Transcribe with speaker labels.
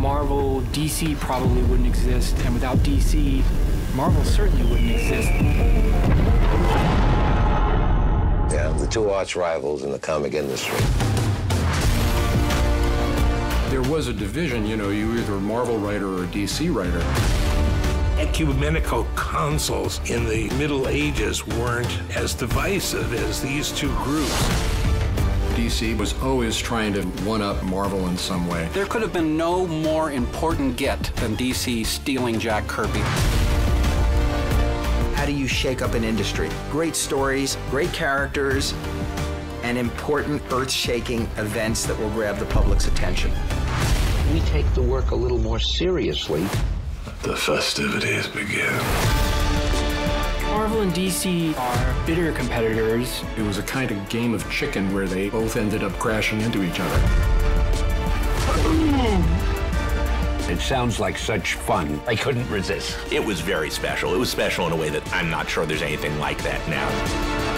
Speaker 1: without Marvel, DC probably wouldn't exist, and without DC, Marvel certainly wouldn't exist.
Speaker 2: Yeah, the two arch rivals in the comic industry.
Speaker 3: There was a division, you know, you either a Marvel writer or a DC writer.
Speaker 4: Ecumenical councils in the Middle Ages weren't as divisive as these two groups.
Speaker 3: DC was always trying to one up Marvel in some way.
Speaker 5: There could have been no more important get than DC stealing Jack Kirby.
Speaker 6: How do you shake up an industry? Great stories, great characters, and important earth shaking events that will grab the public's attention.
Speaker 7: We take the work a little more seriously.
Speaker 4: The festivities begin.
Speaker 1: Marvel and DC are bitter competitors.
Speaker 3: It was a kind of game of chicken where they both ended up crashing into each other.
Speaker 7: It sounds like such fun. I couldn't resist.
Speaker 8: It was very special. It was special in a way that I'm not sure there's anything like that now.